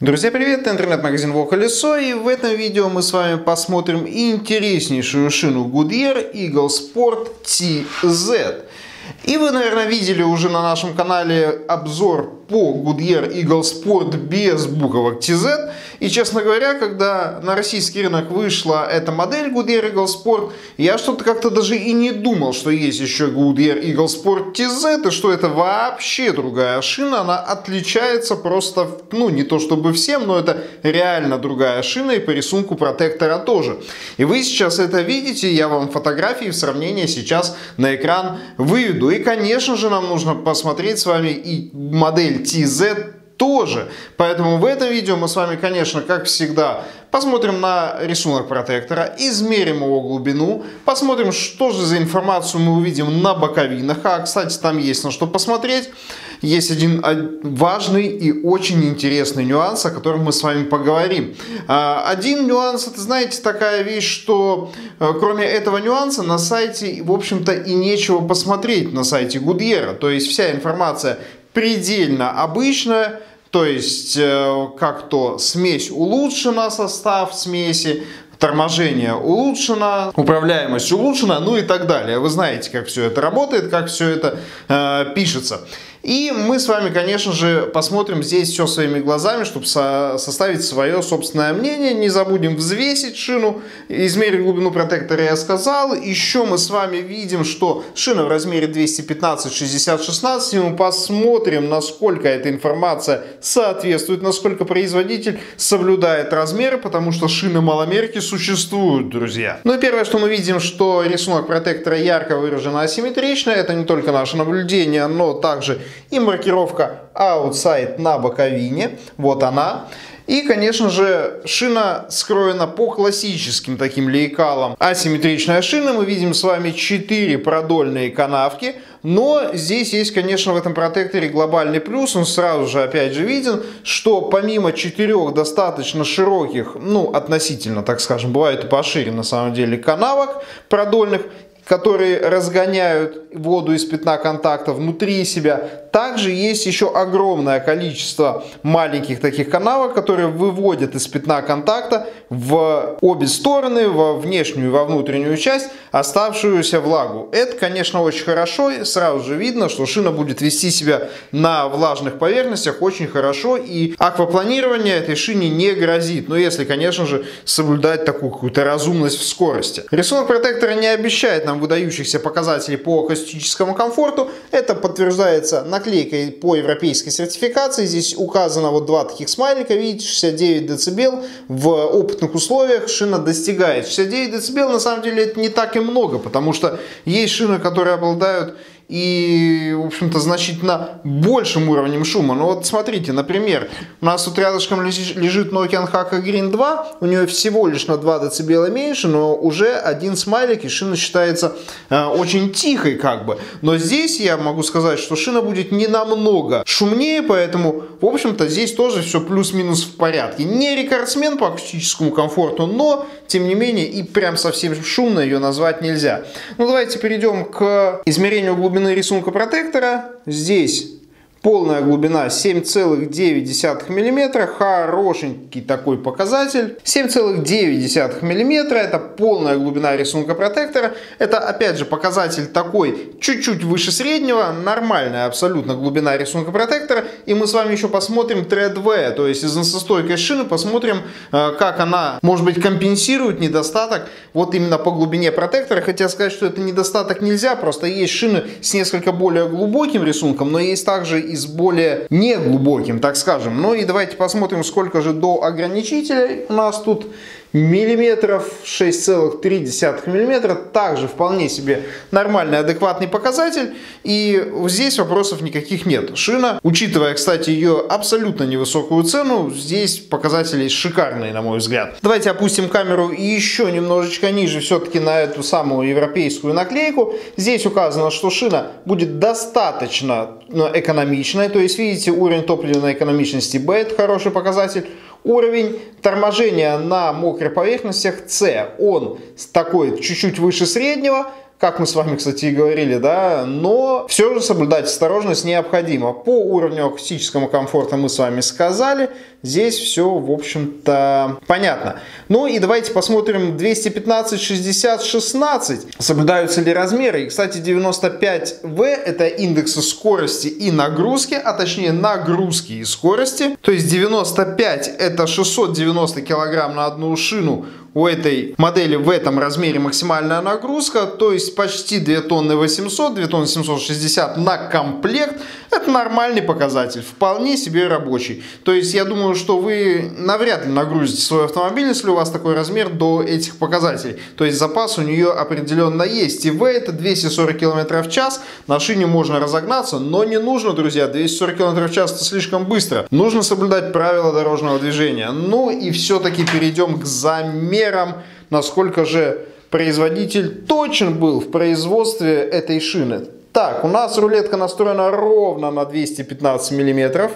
Друзья, привет! Это интернет-магазин Колесо и в этом видео мы с вами посмотрим интереснейшую шину Goodyear Eagle Sport TZ. И вы, наверное, видели уже на нашем канале обзор по Goodyear Eagle Sport без буквок TZ. И, честно говоря, когда на российский рынок вышла эта модель Goodyear Eagle Sport, я что-то как-то даже и не думал, что есть еще Goodyear Eagle Sport TZ, и что это вообще другая шина. Она отличается просто, ну, не то чтобы всем, но это реально другая шина, и по рисунку протектора тоже. И вы сейчас это видите, я вам фотографии в сравнении сейчас на экран выведу. И, конечно же, нам нужно посмотреть с вами и модель TZ тоже. Поэтому в этом видео мы с вами, конечно, как всегда, посмотрим на рисунок протектора, измерим его глубину, посмотрим, что же за информацию мы увидим на боковинах. А, кстати, там есть на что посмотреть. Есть один важный и очень интересный нюанс, о котором мы с вами поговорим. А, один нюанс, это, знаете, такая вещь, что э, кроме этого нюанса на сайте, в общем-то, и нечего посмотреть на сайте Гудьера. То есть вся информация предельно обычная, то есть э, как то смесь улучшена, состав смеси, торможение улучшено, управляемость улучшена, ну и так далее. Вы знаете, как все это работает, как все это э, пишется. И мы с вами, конечно же, посмотрим здесь все своими глазами, чтобы со составить свое собственное мнение. Не забудем взвесить шину, измерить глубину протектора я сказал. Еще мы с вами видим, что шина в размере 215 60 16 и мы посмотрим, насколько эта информация соответствует, насколько производитель соблюдает размеры, потому что шины маломерки существуют, друзья. Ну и первое, что мы видим, что рисунок протектора ярко выраженно асимметрично. Это не только наше наблюдение, но также и маркировка outside на боковине. Вот она. И, конечно же, шина скроена по классическим таким лейкалам. Асимметричная шина, мы видим с вами 4 продольные канавки. Но здесь есть, конечно, в этом протекторе глобальный плюс. Он сразу же, опять же, виден, что помимо четырех достаточно широких, ну, относительно, так скажем, бывает и пошире, на самом деле, канавок продольных, которые разгоняют воду из пятна контакта внутри себя. Также есть еще огромное количество маленьких таких канавок, которые выводят из пятна контакта в обе стороны, во внешнюю и во внутреннюю часть оставшуюся влагу. Это, конечно, очень хорошо. И сразу же видно, что шина будет вести себя на влажных поверхностях очень хорошо. И аквапланирование этой шине не грозит. Но если, конечно же, соблюдать такую какую-то разумность в скорости. Рисунок протектора не обещает нам выдающихся показателей по акустическому комфорту. Это подтверждается наклейкой по европейской сертификации. Здесь указано вот два таких смайлика. Видите, 69 дБ. В опытных условиях шина достигает 69 дБ. На самом деле это не так и много, потому что есть шины, которые обладают и, в общем-то, значительно большим уровнем шума. Ну вот смотрите, например, у нас тут рядышком лежит Nokia Hakka Green 2, у нее всего лишь на 2 дБ меньше, но уже один смайлик и шина считается э, очень тихой как бы. Но здесь я могу сказать, что шина будет не намного шумнее, поэтому, в общем-то, здесь тоже все плюс-минус в порядке. Не рекордсмен по акустическому комфорту, но, тем не менее, и прям совсем шумно ее назвать нельзя. Ну давайте перейдем к измерению глубины рисунка протектора. Здесь Полная глубина 7,9 мм, хорошенький такой показатель. 7,9 мм это полная глубина рисунка протектора. Это опять же показатель такой чуть-чуть выше среднего, нормальная абсолютно глубина рисунка протектора. И мы с вами еще посмотрим Thread то есть износостойкой шины, посмотрим, э, как она, может быть, компенсирует недостаток вот именно по глубине протектора. Хотя сказать, что это недостаток нельзя, просто есть шины с несколько более глубоким рисунком, но есть также и с более неглубоким, так скажем. Ну и давайте посмотрим, сколько же до ограничителя у нас тут миллиметров 6,3 миллиметра. Также вполне себе нормальный адекватный показатель. И здесь вопросов никаких нет. Шина учитывая кстати ее абсолютно невысокую цену здесь показатели шикарные на мой взгляд. Давайте опустим камеру еще немножечко ниже все-таки на эту самую европейскую наклейку. Здесь указано что шина будет достаточно ну, экономичная то есть видите уровень топливной экономичности B это хороший показатель Уровень торможения на мокрых поверхностях C, он такой чуть-чуть выше среднего, как мы с вами, кстати, и говорили, да, но все же соблюдать осторожность необходимо. По уровню акустического комфорта мы с вами сказали, здесь все, в общем-то, понятно. Ну и давайте посмотрим 215, 60, 16, соблюдаются ли размеры. И, кстати, 95V это индексы скорости и нагрузки, а точнее нагрузки и скорости. То есть 95 это 690 килограмм на одну шину у этой модели в этом размере максимальная нагрузка, то есть почти 2 тонны 800, 2 тонны 760 на комплект. Это нормальный показатель, вполне себе рабочий. То есть я думаю, что вы навряд ли нагрузите свой автомобиль, если у вас такой размер до этих показателей. То есть запас у нее определенно есть. И в это 240 км в час, на шине можно разогнаться, но не нужно, друзья, 240 км в час это слишком быстро. Нужно соблюдать правила дорожного движения. Ну и все-таки перейдем к примером, насколько же производитель точен был в производстве этой шины. Так, у нас рулетка настроена ровно на 215 миллиметров.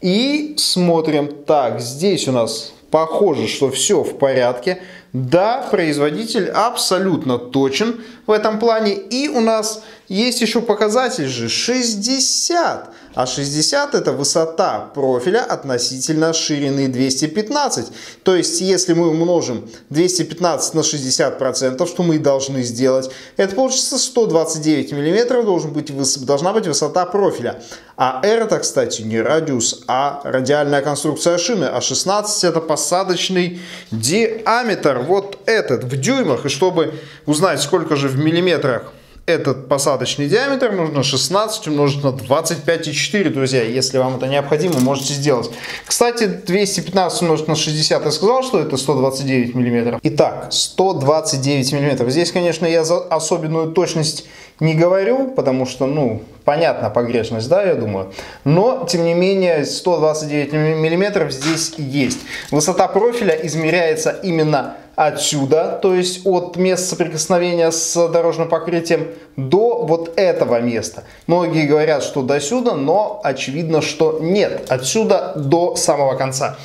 И смотрим, так, здесь у нас похоже, что все в порядке. Да, производитель абсолютно точен в этом плане. И у нас есть еще показатель же 60. А 60 это высота профиля относительно ширины 215. То есть, если мы умножим 215 на 60 процентов, что мы должны сделать, это получится 129 миллиметров должен быть, должна быть высота профиля. А R это, кстати, не радиус, а радиальная конструкция шины. А 16 это посадочный диаметр. Вот этот в дюймах. И чтобы узнать, сколько же в миллиметрах этот посадочный диаметр нужно 16 умножить на 25,4, друзья. Если вам это необходимо, можете сделать. Кстати, 215 умножить на 60, я сказал, что это 129 миллиметров. Итак, 129 миллиметров. Здесь, конечно, я за особенную точность не говорю, потому что, ну, понятна погрешность, да, я думаю. Но, тем не менее, 129 миллиметров здесь есть. Высота профиля измеряется именно отсюда, то есть от места соприкосновения с дорожным покрытием до вот этого места. Многие говорят, что до сюда, но очевидно, что нет. Отсюда до самого конца.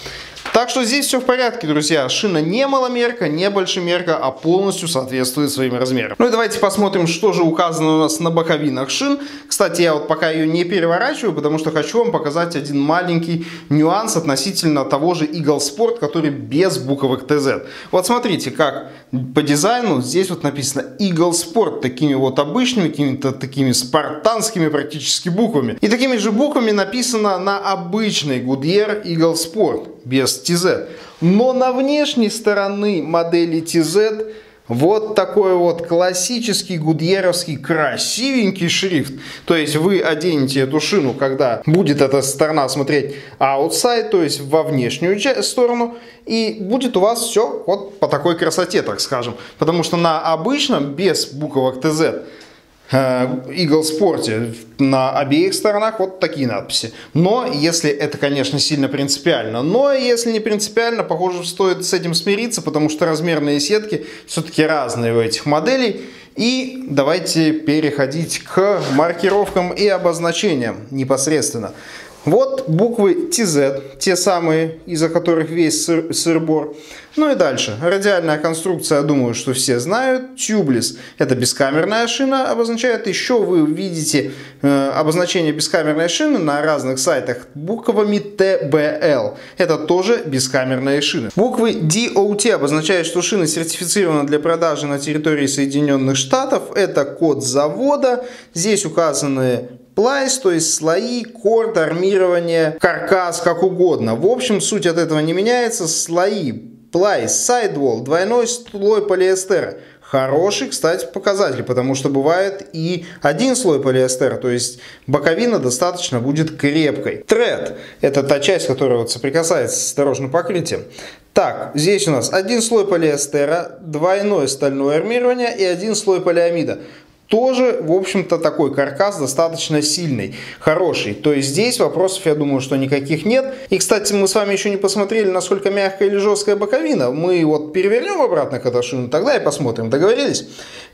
Так что здесь все в порядке, друзья. Шина не маломерка, не большемерка, а полностью соответствует своим размерам. Ну и давайте посмотрим, что же указано у нас на боковинах шин. Кстати, я вот пока ее не переворачиваю, потому что хочу вам показать один маленький нюанс относительно того же Eagle Sport, который без буквок TZ. Вот смотрите, как по дизайну здесь вот написано Eagle Sport такими вот обычными, какими-то такими спартанскими практически буквами. И такими же буквами написано на обычной Goodyear Eagle Sport без TZ. Но на внешней стороны модели TZ вот такой вот классический гудьеровский красивенький шрифт. То есть вы оденете эту шину, когда будет эта сторона смотреть outside, то есть во внешнюю сторону, и будет у вас все вот по такой красоте, так скажем. Потому что на обычном, без буквок TZ, Eagle Sport на обеих сторонах вот такие надписи. Но если это, конечно, сильно принципиально. Но если не принципиально, похоже, стоит с этим смириться, потому что размерные сетки все-таки разные у этих моделей. И давайте переходить к маркировкам и обозначениям непосредственно. Вот буквы TZ, те самые, из-за которых весь сыр, сырбор. Ну и дальше. Радиальная конструкция, думаю, что все знают. Тюблес – это бескамерная шина, обозначает. Еще вы видите э, обозначение бескамерной шины на разных сайтах буквами TBL. Это тоже бескамерные шины. Буквы DOT обозначают, что шина сертифицирована для продажи на территории Соединенных Штатов. Это код завода. Здесь указаны Плайс, то есть слои, корд, армирование, каркас, как угодно. В общем, суть от этого не меняется. Слои, плайс, сайдвол, двойной слой полиэстера. Хороший, кстати, показатель, потому что бывает и один слой полиэстера, то есть боковина достаточно будет крепкой. Тред – это та часть, которая вот соприкасается с дорожным покрытием. Так, здесь у нас один слой полиэстера, двойное стальное армирование и один слой полиамида тоже, в общем-то, такой каркас достаточно сильный, хороший. То есть здесь вопросов, я думаю, что никаких нет. И, кстати, мы с вами еще не посмотрели, насколько мягкая или жесткая боковина. Мы вот перевернем обратно к шину, тогда и посмотрим. Договорились?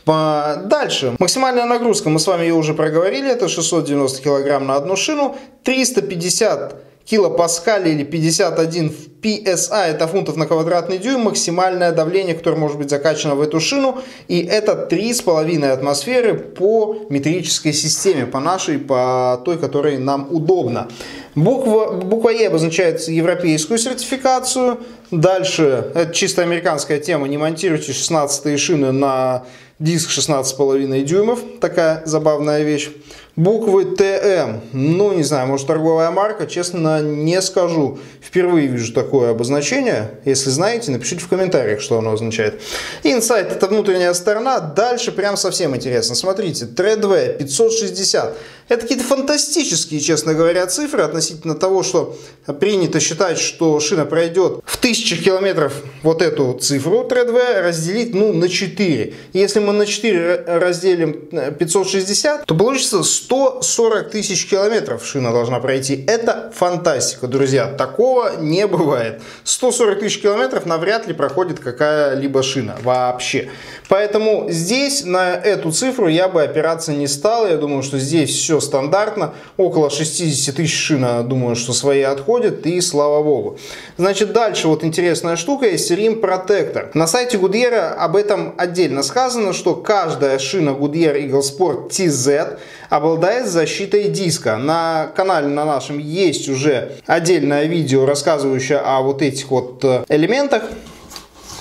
Дальше. Максимальная нагрузка, мы с вами ее уже проговорили, это 690 кг на одну шину, 350 килопаскаль или 51 в PSI, это фунтов на квадратный дюйм, максимальное давление, которое может быть закачано в эту шину, и это 3,5 атмосферы по метрической системе, по нашей, по той, которой нам удобно. Буква, буква Е обозначает европейскую сертификацию. Дальше, это чисто американская тема, не монтируйте 16 шины на диск 16,5 дюймов. Такая забавная вещь. Буквы ТМ, ну не знаю, может торговая марка, честно не скажу. Впервые вижу такое обозначение. Если знаете, напишите в комментариях, что оно означает. Инсайт это внутренняя сторона. Дальше прям совсем интересно. Смотрите, Threadway 560. Это какие-то фантастические, честно говоря, цифры относительно того, что принято считать, что шина пройдет в 1000 километров вот эту цифру Threadway разделить ну, на 4. Если мы на 4 разделим 560, то получится 140 тысяч километров шина должна пройти. Это фантастика, друзья. Такого не бывает. 140 тысяч километров навряд ли проходит какая-либо шина вообще. Поэтому здесь на эту цифру я бы опираться не стал. Я думаю, что здесь все стандартно. Около 60 тысяч шина, думаю, что свои отходят. И слава богу. Значит, дальше вот интересная штука есть Rim Protector. На сайте Goodyear об этом отдельно сказано, что каждая шина Goodyear Eagle Sport TZ обладает защитой диска. На канале на нашем есть уже отдельное видео, рассказывающее о вот этих вот э, элементах.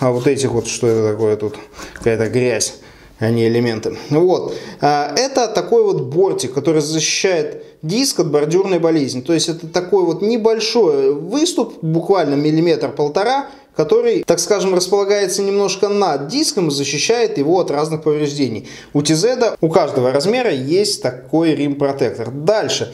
А вот этих вот, что это такое тут, какая-то грязь а не элементы. Вот. А, это такой вот бортик, который защищает диск от бордюрной болезни. То есть это такой вот небольшой выступ, буквально миллиметр-полтора, который, так скажем, располагается немножко над диском и защищает его от разных повреждений. У TZ у каждого размера есть такой рим-протектор. Дальше.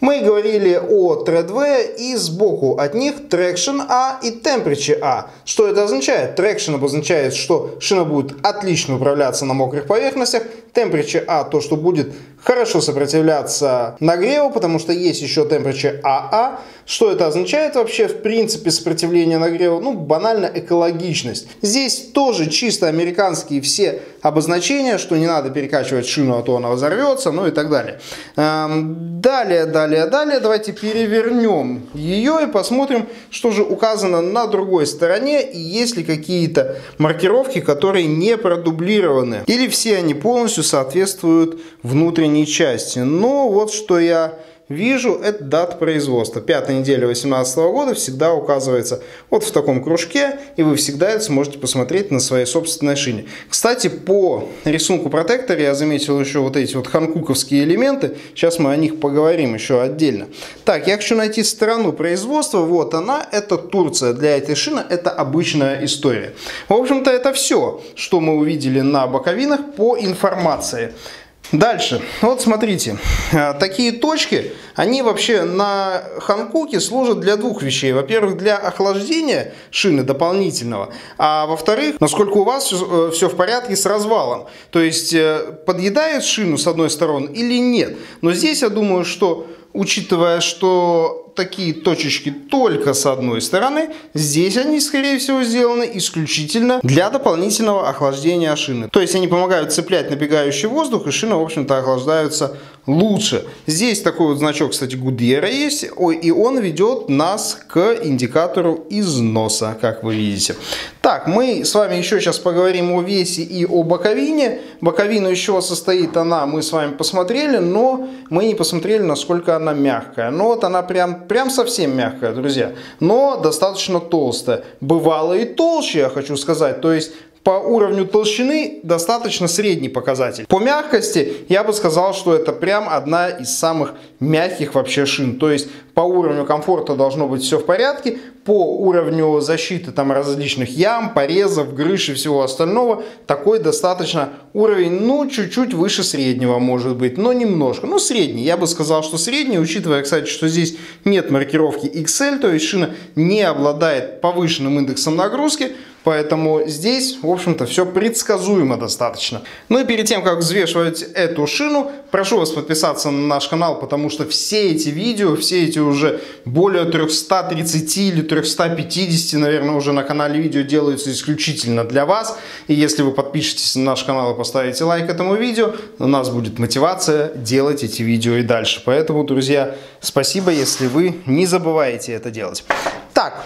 Мы говорили о Threadway и сбоку от них Traction A и Temperature A. Что это означает? Traction обозначает, что шина будет отлично управляться на мокрых поверхностях. Temperature A то, что будет хорошо сопротивляться нагреву, потому что есть еще temperature AA. Что это означает вообще? В принципе, сопротивление нагреву, ну, банально экологичность. Здесь тоже чисто американские все обозначения, что не надо перекачивать шину, а то она взорвется, ну и так далее. Эм, далее, далее, далее, давайте перевернем ее и посмотрим, что же указано на другой стороне и есть ли какие-то маркировки, которые не продублированы. Или все они полностью соответствуют внутренней внутренней части. Но вот что я вижу, это дата производства. Пятая неделя 2018 года всегда указывается вот в таком кружке, и вы всегда это сможете посмотреть на своей собственной шине. Кстати, по рисунку протектора я заметил еще вот эти вот ханкуковские элементы. Сейчас мы о них поговорим еще отдельно. Так, я хочу найти страну производства. Вот она, это Турция. Для этой шины это обычная история. В общем-то, это все, что мы увидели на боковинах по информации. Дальше. Вот смотрите. Э, такие точки, они вообще на Ханкуке служат для двух вещей. Во-первых, для охлаждения шины дополнительного. А во-вторых, насколько у вас все э, в порядке с развалом. То есть, э, подъедает шину с одной стороны или нет. Но здесь я думаю, что учитывая, что такие точечки только с одной стороны. Здесь они, скорее всего, сделаны исключительно для дополнительного охлаждения шины. То есть они помогают цеплять набегающий воздух, и шины, в общем-то, охлаждаются лучше. Здесь такой вот значок, кстати, Гудьера есть, и он ведет нас к индикатору износа, как вы видите. Так, мы с вами еще сейчас поговорим о весе и о боковине. Боковина чего состоит она, мы с вами посмотрели, но мы не посмотрели, насколько она мягкая. Но вот она прям, прям совсем мягкая, друзья, но достаточно толстая. Бывало и толще, я хочу сказать, то есть по уровню толщины достаточно средний показатель. По мягкости я бы сказал, что это прям одна из самых мягких вообще шин. То есть по уровню комфорта должно быть все в порядке, по уровню защиты там различных ям, порезов, грыж и всего остального такой достаточно уровень, ну, чуть-чуть выше среднего может быть, но немножко, ну, средний. Я бы сказал, что средний, учитывая, кстати, что здесь нет маркировки XL, то есть шина не обладает повышенным индексом нагрузки, Поэтому здесь, в общем-то, все предсказуемо достаточно. Ну и перед тем, как взвешивать эту шину, прошу вас подписаться на наш канал, потому что все эти видео, все эти уже более 330 или 350, наверное, уже на канале видео делаются исключительно для вас. И если вы подпишетесь на наш канал и поставите лайк этому видео, у нас будет мотивация делать эти видео и дальше. Поэтому, друзья, спасибо, если вы не забываете это делать. Так,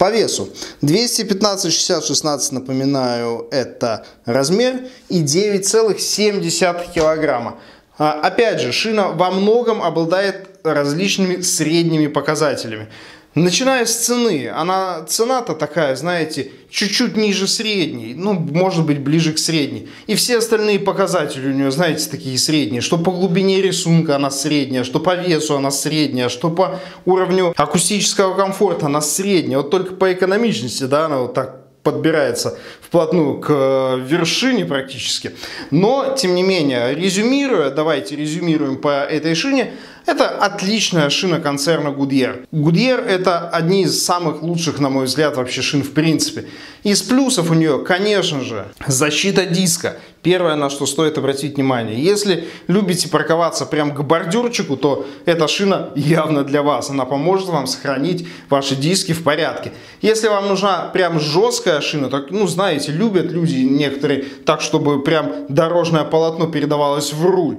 по весу. 215 60 16 напоминаю это размер и 9,7 килограмма. А, опять же шина во многом обладает различными средними показателями Начиная с цены, она цена-то такая, знаете, чуть-чуть ниже средней, ну, может быть, ближе к средней. И все остальные показатели у нее, знаете, такие средние, что по глубине рисунка она средняя, что по весу она средняя, что по уровню акустического комфорта она средняя. Вот только по экономичности, да, она вот так подбирается вплотную к э, вершине практически. Но, тем не менее, резюмируя, давайте резюмируем по этой шине, это отличная шина концерна Goodyear. Goodyear это одни из самых лучших, на мой взгляд, вообще шин в принципе. Из плюсов у нее, конечно же, защита диска. Первое, на что стоит обратить внимание. Если любите парковаться прям к бордюрчику, то эта шина явно для вас. Она поможет вам сохранить ваши диски в порядке. Если вам нужна прям жесткая шина, так, ну, знаете, любят люди некоторые так, чтобы прям дорожное полотно передавалось в руль,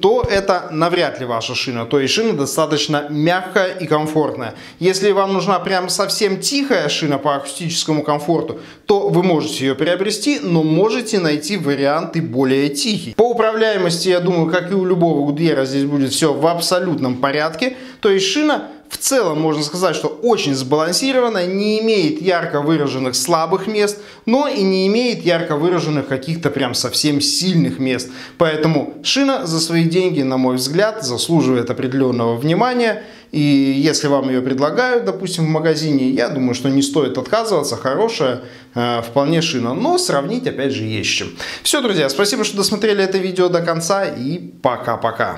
то это навряд ли ваша шина. То есть шина достаточно мягкая и комфортная. Если вам нужна прям совсем тихая шина по акустическому комфорту, то вы можете ее приобрести, но можете найти вариант варианты более тихий. По управляемости, я думаю, как и у любого Гудьера, здесь будет все в абсолютном порядке. То есть шина в целом можно сказать, что очень сбалансирована, не имеет ярко выраженных слабых мест, но и не имеет ярко выраженных каких-то прям совсем сильных мест. Поэтому шина за свои деньги, на мой взгляд, заслуживает определенного внимания. И если вам ее предлагают, допустим, в магазине, я думаю, что не стоит отказываться, хорошая э, вполне шина. Но сравнить, опять же, есть с чем. Все, друзья, спасибо, что досмотрели это видео до конца и пока-пока.